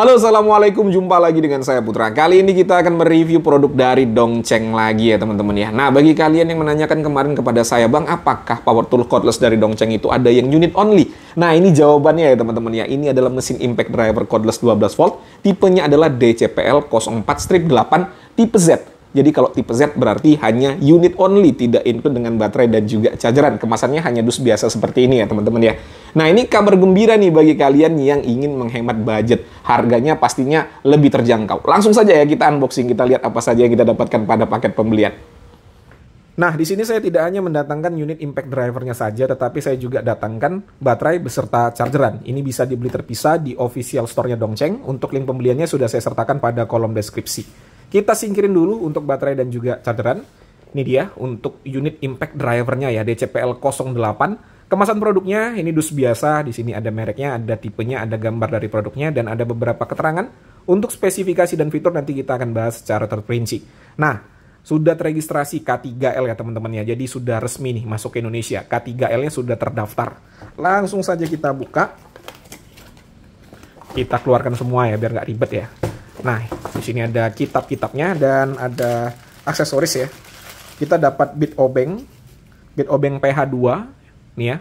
Halo, Assalamualaikum. Jumpa lagi dengan saya Putra. Kali ini kita akan mereview produk dari Dongcheng lagi ya teman-teman ya. Nah, bagi kalian yang menanyakan kemarin kepada saya, Bang, apakah power tool cordless dari Dongcheng itu ada yang unit only? Nah, ini jawabannya ya teman-teman ya. Ini adalah mesin impact driver cordless 12 volt. Tipenya adalah DCPL 04-8 tipe Z. Jadi kalau tipe Z berarti hanya unit only, tidak include dengan baterai dan juga chargeran. Kemasannya hanya dus biasa seperti ini ya teman-teman ya. Nah ini kabar gembira nih bagi kalian yang ingin menghemat budget. Harganya pastinya lebih terjangkau. Langsung saja ya kita unboxing, kita lihat apa saja yang kita dapatkan pada paket pembelian. Nah, di sini saya tidak hanya mendatangkan unit impact drivernya saja, tetapi saya juga datangkan baterai beserta chargeran. Ini bisa dibeli terpisah di official store-nya Dongcheng. Untuk link pembeliannya sudah saya sertakan pada kolom deskripsi. Kita singkirin dulu untuk baterai dan juga chargeran. Ini dia untuk unit impact drivernya ya, DCPL 08. Kemasan produknya ini dus biasa, di sini ada mereknya, ada tipenya, ada gambar dari produknya, dan ada beberapa keterangan. Untuk spesifikasi dan fitur nanti kita akan bahas secara terperinci. Nah, sudah terregistrasi K3L ya teman-teman ya. Jadi sudah resmi nih masuk ke Indonesia. K3L-nya sudah terdaftar. Langsung saja kita buka. Kita keluarkan semua ya biar nggak ribet ya. Nah, di sini ada kitab-kitabnya dan ada aksesoris ya. Kita dapat bit obeng, bit obeng PH2 nih ya.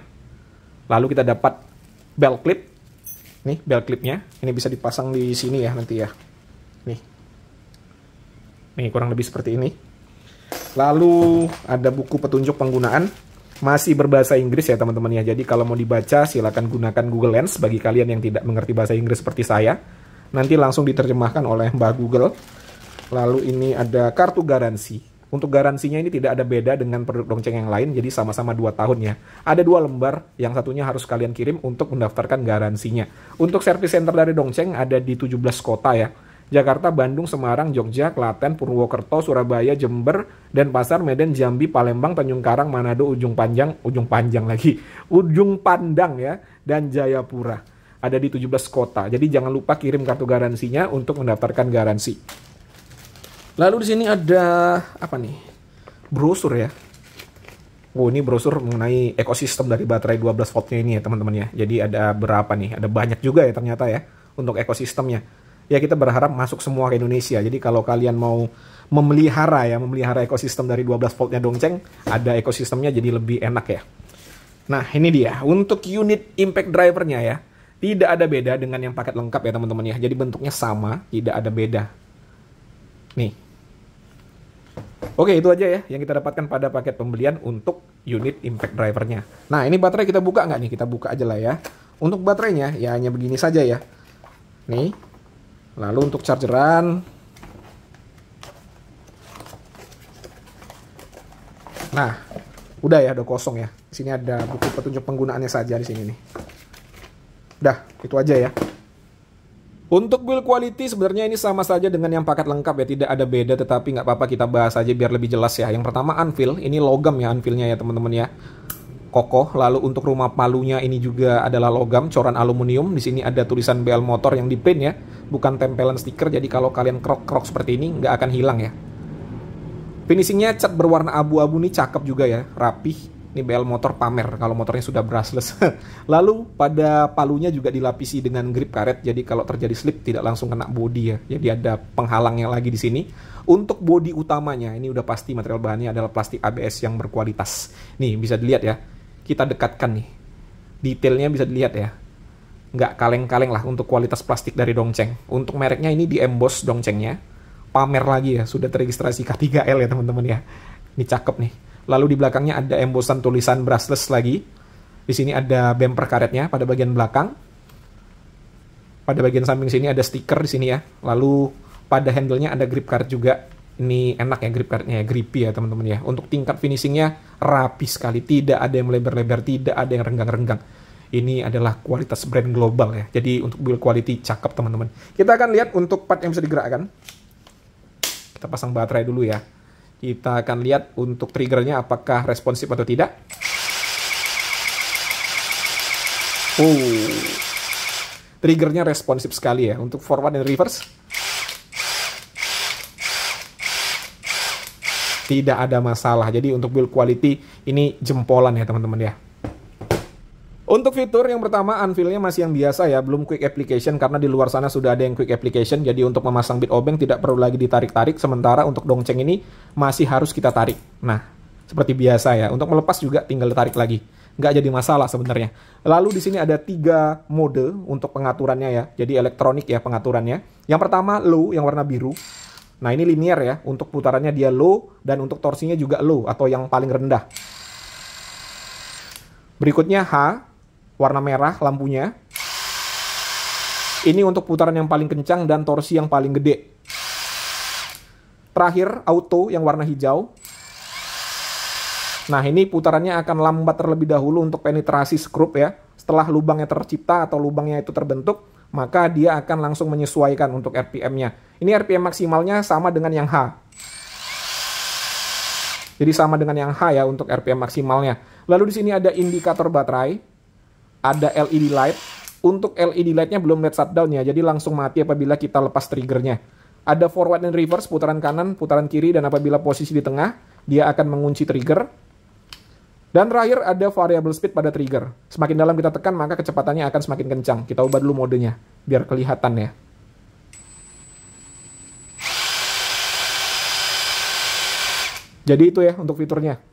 Lalu kita dapat belt clip. Nih, belt clipnya. Ini bisa dipasang di sini ya nanti ya. Nih. Nih kurang lebih seperti ini. Lalu ada buku petunjuk penggunaan masih berbahasa Inggris ya teman-teman ya. Jadi kalau mau dibaca silakan gunakan Google Lens bagi kalian yang tidak mengerti bahasa Inggris seperti saya. Nanti langsung diterjemahkan oleh Mbak Google. Lalu ini ada kartu garansi. Untuk garansinya ini tidak ada beda dengan produk Dongceng yang lain, jadi sama-sama 2 tahun ya. Ada dua lembar, yang satunya harus kalian kirim untuk mendaftarkan garansinya. Untuk service center dari Dongceng ada di 17 kota ya Jakarta, Bandung, Semarang, Jogja, Klaten, Purwokerto, Surabaya, Jember, dan Pasar, Medan, Jambi, Palembang, Tanjung Karang, Manado, Ujung Panjang, Ujung Panjang lagi, Ujung Pandang ya, dan Jayapura. Ada di 17 kota. Jadi jangan lupa kirim kartu garansinya untuk mendaftarkan garansi. Lalu di sini ada apa nih? Brosur ya. Oh, ini brosur mengenai ekosistem dari baterai 12 voltnya ini ya teman-teman ya. Jadi ada berapa nih? Ada banyak juga ya ternyata ya untuk ekosistemnya ya kita berharap masuk semua ke Indonesia. Jadi kalau kalian mau memelihara ya, memelihara ekosistem dari 12 voltnya Dongceng, ada ekosistemnya jadi lebih enak ya. Nah, ini dia untuk unit impact drivernya ya. Tidak ada beda dengan yang paket lengkap ya teman-teman ya. Jadi bentuknya sama, tidak ada beda. Nih. Oke, itu aja ya yang kita dapatkan pada paket pembelian untuk unit impact drivernya. Nah, ini baterai kita buka nggak nih? Kita buka aja lah ya. Untuk baterainya ya hanya begini saja ya. Nih, Lalu untuk chargeran Nah, udah ya, udah kosong ya. Di sini ada buku petunjuk penggunaannya saja di sini nih. Udah, itu aja ya. Untuk build quality sebenarnya ini sama saja dengan yang paket lengkap ya, tidak ada beda tetapi nggak apa-apa kita bahas aja biar lebih jelas ya. Yang pertama anvil, ini logam ya anvilnya ya teman-teman ya kokoh. Lalu untuk rumah palunya ini juga adalah logam, coran aluminium. Di sini ada tulisan BL motor yang diprint ya, bukan tempelan stiker. Jadi kalau kalian krok-krok seperti ini nggak akan hilang ya. Finishingnya cat berwarna abu-abu nih cakep juga ya, rapih. Ini BL motor pamer kalau motornya sudah brushless. Lalu pada palunya juga dilapisi dengan grip karet, jadi kalau terjadi slip tidak langsung kena body ya. Jadi ada penghalangnya lagi di sini. Untuk body utamanya, ini udah pasti material bahannya adalah plastik ABS yang berkualitas. Nih bisa dilihat ya, kita dekatkan nih. Detailnya bisa dilihat ya. Nggak kaleng-kaleng lah untuk kualitas plastik dari Dongcheng. Untuk mereknya ini di emboss Dongchengnya. Pamer lagi ya, sudah terregistrasi K3L ya teman-teman ya. Ini cakep nih. Lalu di belakangnya ada embossan tulisan brushless lagi. Di sini ada bumper karetnya pada bagian belakang. Pada bagian samping sini ada stiker di sini ya. Lalu pada handle-nya ada grip karet juga ini enak ya grip cardnya ya, grippy ya teman-teman ya. Untuk tingkat finishingnya rapi sekali, tidak ada yang lebar-lebar, tidak ada yang renggang-renggang. Ini adalah kualitas brand global ya. Jadi untuk build quality cakep teman-teman. Kita akan lihat untuk part yang bisa digerakkan. Kita pasang baterai dulu ya. Kita akan lihat untuk triggernya apakah responsif atau tidak. Oh, triggernya responsif sekali ya. Untuk forward dan reverse tidak ada masalah. Jadi untuk build quality ini jempolan ya teman-teman ya. Untuk fitur yang pertama, unveil-nya masih yang biasa ya, belum quick application karena di luar sana sudah ada yang quick application. Jadi untuk memasang bit obeng tidak perlu lagi ditarik-tarik, sementara untuk dongceng ini masih harus kita tarik. Nah, seperti biasa ya. Untuk melepas juga tinggal ditarik lagi. Nggak jadi masalah sebenarnya. Lalu di sini ada tiga mode untuk pengaturannya ya. Jadi elektronik ya pengaturannya. Yang pertama low yang warna biru. Nah ini linear ya. Untuk putarannya dia low dan untuk torsinya juga low atau yang paling rendah. Berikutnya H warna merah lampunya. Ini untuk putaran yang paling kencang dan torsi yang paling gede. Terakhir, auto yang warna hijau. Nah, ini putarannya akan lambat terlebih dahulu untuk penetrasi skrup ya. Setelah lubangnya tercipta atau lubangnya itu terbentuk, maka dia akan langsung menyesuaikan untuk RPM-nya. Ini RPM maksimalnya sama dengan yang H. Jadi sama dengan yang H ya untuk RPM maksimalnya. Lalu di sini ada indikator baterai ada LED light. Untuk LED lightnya belum LED shutdown ya, jadi langsung mati apabila kita lepas triggernya. Ada forward and reverse, putaran kanan, putaran kiri, dan apabila posisi di tengah, dia akan mengunci trigger. Dan terakhir ada variable speed pada trigger. Semakin dalam kita tekan, maka kecepatannya akan semakin kencang. Kita ubah dulu modenya, biar kelihatan ya. Jadi itu ya untuk fiturnya.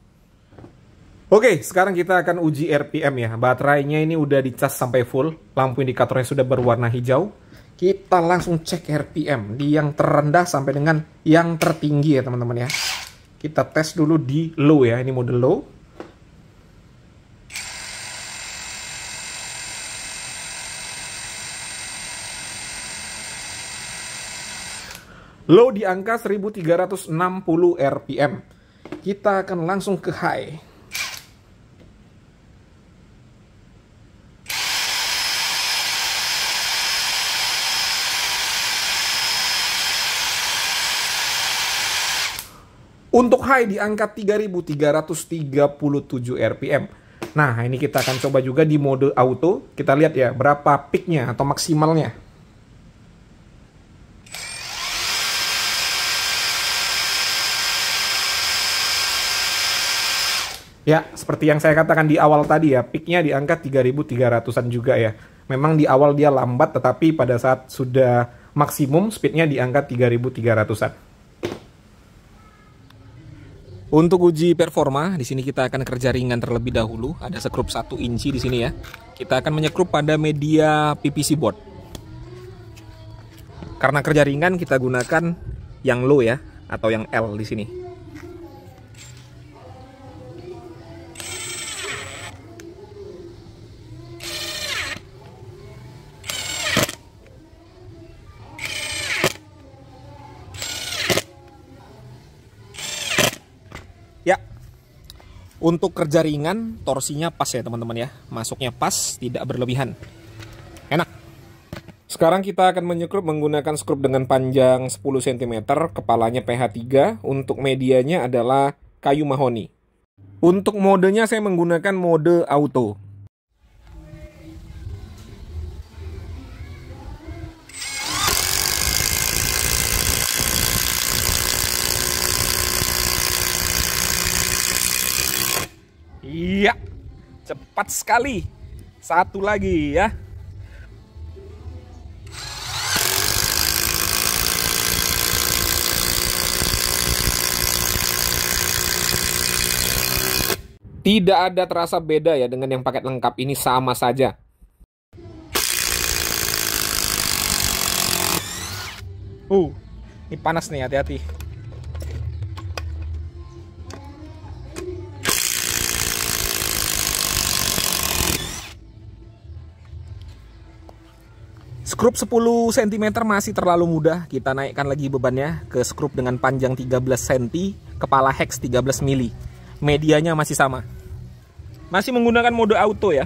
Oke, sekarang kita akan uji RPM ya. Baterainya ini udah dicas sampai full, lampu indikatornya sudah berwarna hijau. Kita langsung cek RPM di yang terendah sampai dengan yang tertinggi ya teman-teman ya. Kita tes dulu di low ya, ini mode low. Low di angka 1360 RPM. Kita akan langsung ke high. Untuk high di angka 3337 RPM. Nah, ini kita akan coba juga di mode auto. Kita lihat ya, berapa peaknya atau maksimalnya. Ya, seperti yang saya katakan di awal tadi ya, peaknya di angka 3300-an juga ya. Memang di awal dia lambat, tetapi pada saat sudah maksimum speednya di angka 3300-an. Untuk uji performa, di sini kita akan kerja ringan terlebih dahulu. Ada sekrup 1 inci di sini ya. Kita akan menyekrup pada media PVC board. Karena kerja ringan kita gunakan yang low ya atau yang L di sini. Untuk kerja ringan, torsinya pas ya teman-teman ya. Masuknya pas, tidak berlebihan. Enak. Sekarang kita akan menyekrup menggunakan skrup dengan panjang 10 cm, kepalanya PH 3, untuk medianya adalah kayu mahoni. Untuk modenya saya menggunakan mode auto. Cepat sekali. Satu lagi ya. Tidak ada terasa beda ya dengan yang paket lengkap ini sama saja. Uh, ini panas nih hati-hati. Skrup 10 cm masih terlalu mudah. Kita naikkan lagi bebannya ke skrup dengan panjang 13 cm, kepala hex 13 mili. Medianya masih sama. Masih menggunakan mode auto ya.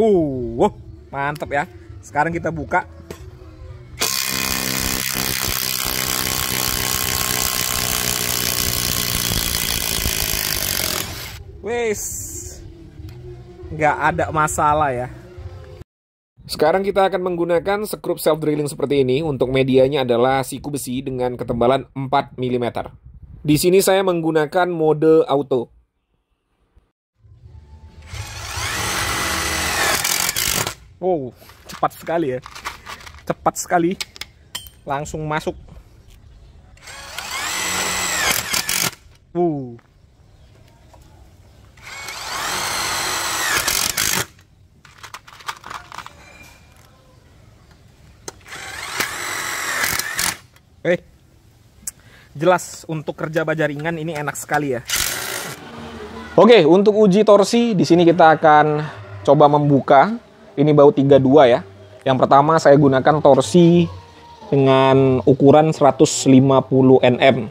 Uh, mantap ya. Sekarang kita buka. Wes, nggak ada masalah ya. Sekarang kita akan menggunakan sekrup self drilling seperti ini untuk medianya adalah siku besi dengan ketebalan 4 mm. Di sini saya menggunakan mode auto. Wow, cepat sekali ya. Cepat sekali. Langsung masuk. Uh. Eh, jelas untuk kerja baja ringan ini enak sekali ya. Oke, untuk uji torsi di sini kita akan coba membuka. Ini baut 32 ya. Yang pertama saya gunakan torsi dengan ukuran 150 Nm.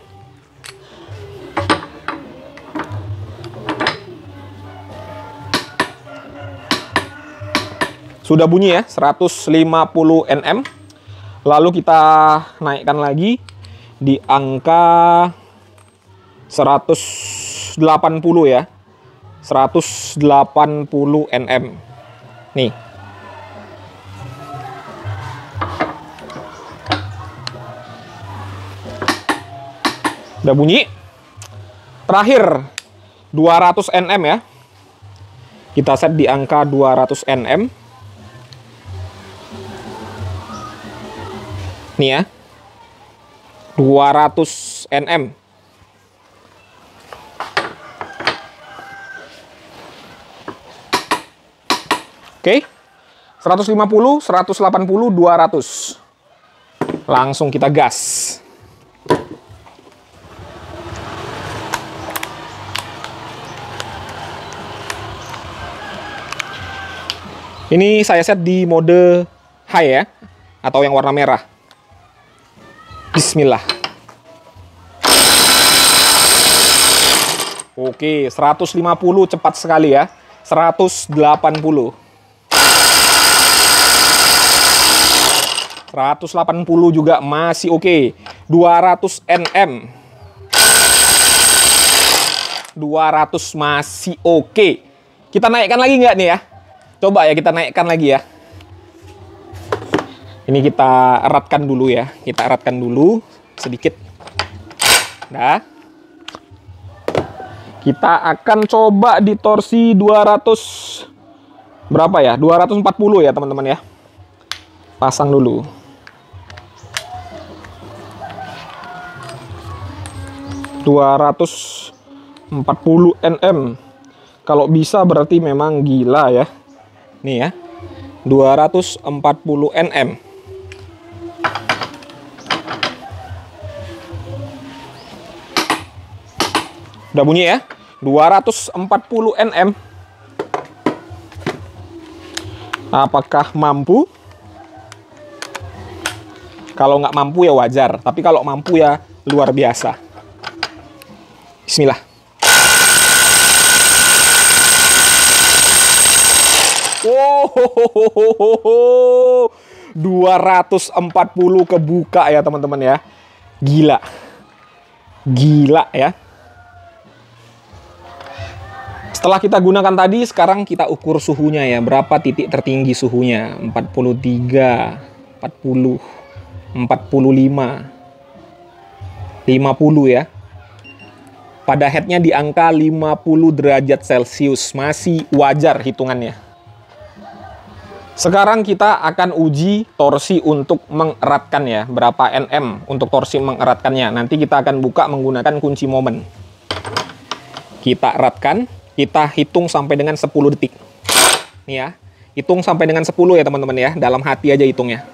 Sudah bunyi ya, 150 Nm. Lalu kita naikkan lagi di angka 180 ya. 180 nm. Nih. Udah bunyi. Terakhir 200 nm ya. Kita set di angka 200 nm. Nih ya. 200 nm. Oke. 150, 180, 200. Langsung kita gas. Ini saya set di mode high ya, atau yang warna merah. Bismillah. Oke, 150 cepat sekali ya. 180. 180 juga masih oke. 200 nm. 200 masih oke. Kita naikkan lagi nggak nih ya? Coba ya kita naikkan lagi ya. Ini kita eratkan dulu ya. Kita eratkan dulu sedikit. Nah. Kita akan coba di torsi 200 berapa ya? 240 ya, teman-teman ya. Pasang dulu. Dua ratus empat puluh nm. Kalau bisa berarti memang gila ya. Nih ya. 240 nm. Udah bunyi ya. 240 nm. Apakah mampu? Kalau nggak mampu ya wajar. Tapi kalau mampu ya luar biasa. Bismillah. Oh, 240 kebuka ya teman-teman ya. Gila. Gila ya. Setelah kita gunakan tadi, sekarang kita ukur suhunya ya. Berapa titik tertinggi suhunya? 43, 40, 45, 50 ya. Pada headnya di angka 50 derajat Celcius. Masih wajar hitungannya. Sekarang kita akan uji torsi untuk mengeratkan ya. Berapa nm untuk torsi mengeratkannya. Nanti kita akan buka menggunakan kunci momen. Kita eratkan kita hitung sampai dengan 10 detik. Nih ya, hitung sampai dengan 10 ya teman-teman ya, dalam hati aja hitungnya.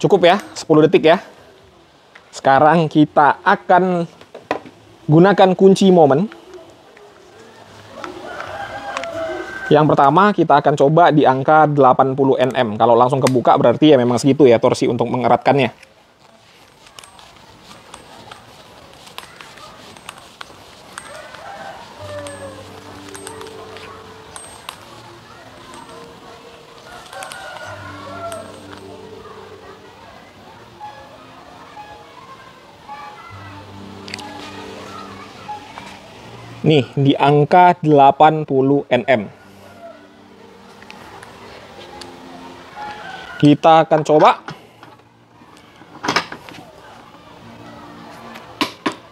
Cukup ya, 10 detik ya. Sekarang kita akan gunakan kunci momen. Yang pertama kita akan coba di angka 80 nm. Kalau langsung kebuka berarti ya memang segitu ya torsi untuk mengeratkannya. Nih, di angka 80 Nm. Kita akan coba.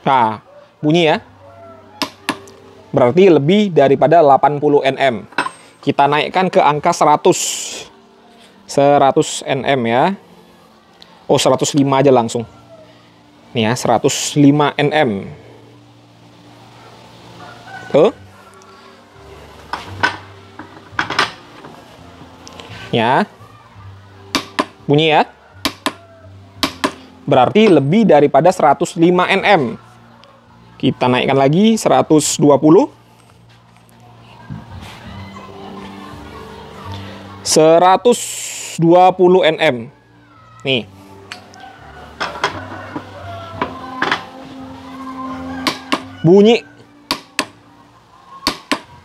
Nah, bunyi ya. Berarti lebih daripada 80 Nm. Kita naikkan ke angka 100. 100 Nm ya. Oh, 105 aja langsung. Nih ya, 105 Nm. Tuh. Ya. Bunyi ya. Berarti lebih daripada 105 Nm. Kita naikkan lagi 120. 120 Nm. Nih. Bunyi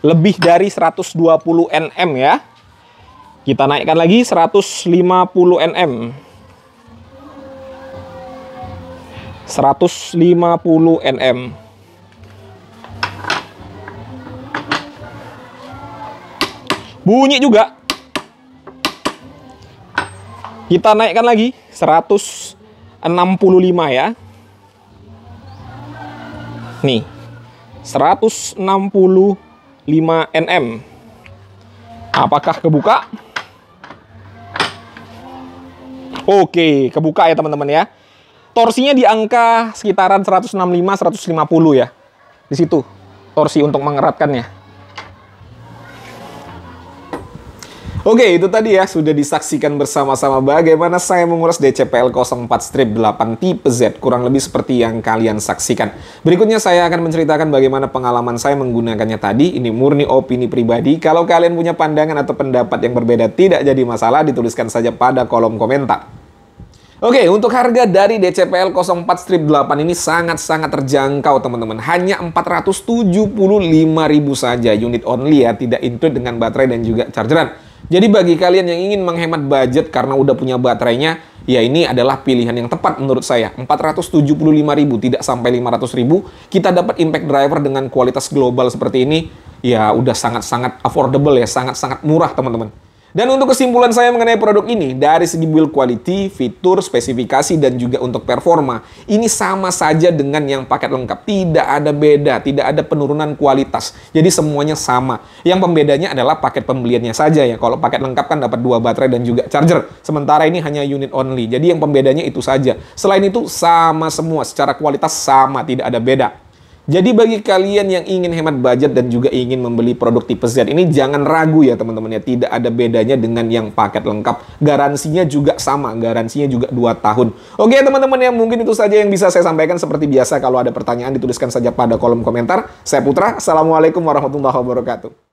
lebih dari 120 Nm ya. Kita naikkan lagi 150 Nm. 150 Nm. Bunyi juga. Kita naikkan lagi 165 ya. Nih. 165 nm. Apakah kebuka? Oke, kebuka ya teman-teman ya. Torsinya di angka sekitaran 165 150 ya. Di situ torsi untuk mengeratkannya. Oke, itu tadi ya sudah disaksikan bersama-sama bagaimana saya menguras DCPL 04 strip 8 tipe Z kurang lebih seperti yang kalian saksikan. Berikutnya saya akan menceritakan bagaimana pengalaman saya menggunakannya tadi. Ini murni opini pribadi. Kalau kalian punya pandangan atau pendapat yang berbeda tidak jadi masalah dituliskan saja pada kolom komentar. Oke, untuk harga dari DCPL 04 strip 8 ini sangat-sangat terjangkau teman-teman. Hanya 475.000 saja unit only ya, tidak include dengan baterai dan juga chargeran. Jadi bagi kalian yang ingin menghemat budget karena udah punya baterainya, ya ini adalah pilihan yang tepat menurut saya. 475.000 tidak sampai 500.000, kita dapat impact driver dengan kualitas global seperti ini, ya udah sangat-sangat affordable ya, sangat-sangat murah teman-teman. Dan untuk kesimpulan saya mengenai produk ini, dari segi build quality, fitur, spesifikasi, dan juga untuk performa, ini sama saja dengan yang paket lengkap. Tidak ada beda, tidak ada penurunan kualitas. Jadi semuanya sama. Yang pembedanya adalah paket pembeliannya saja ya. Kalau paket lengkap kan dapat dua baterai dan juga charger. Sementara ini hanya unit only. Jadi yang pembedanya itu saja. Selain itu sama semua, secara kualitas sama, tidak ada beda. Jadi bagi kalian yang ingin hemat budget dan juga ingin membeli produk tipe Z ini jangan ragu ya teman-teman ya. Tidak ada bedanya dengan yang paket lengkap. Garansinya juga sama, garansinya juga 2 tahun. Oke teman-teman ya mungkin itu saja yang bisa saya sampaikan seperti biasa. Kalau ada pertanyaan dituliskan saja pada kolom komentar. Saya Putra, Assalamualaikum warahmatullahi wabarakatuh.